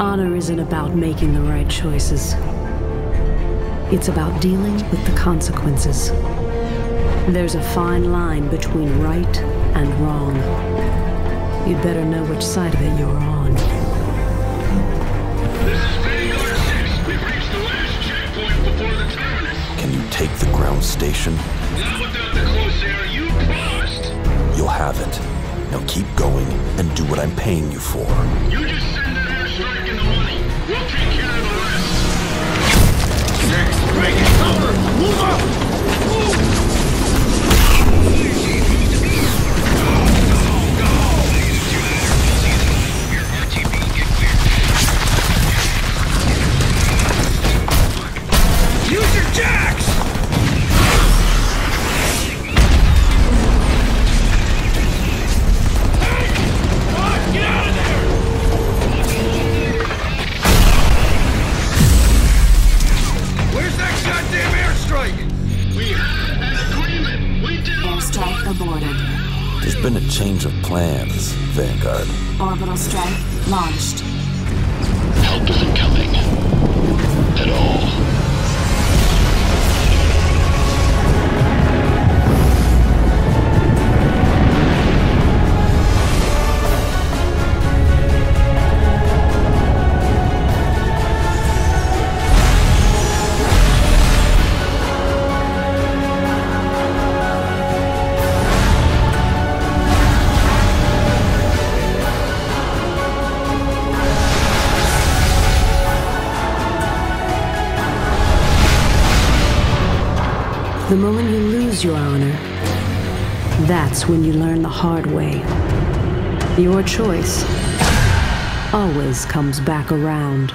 Honor isn't about making the right choices. It's about dealing with the consequences. There's a fine line between right and wrong. You'd better know which side of it you're on. This is Vanguard 6. We've reached the last checkpoint before the terminus. Can you take the ground station? Not without the close air you promised. You'll have it. Now keep going and do what I'm paying you for. You just airstrike? We had an agreement. We did Airstrike aborted. There's been a change of plans, Vanguard. Orbital strike launched. Help isn't coming. The moment you lose your honor, that's when you learn the hard way. Your choice always comes back around.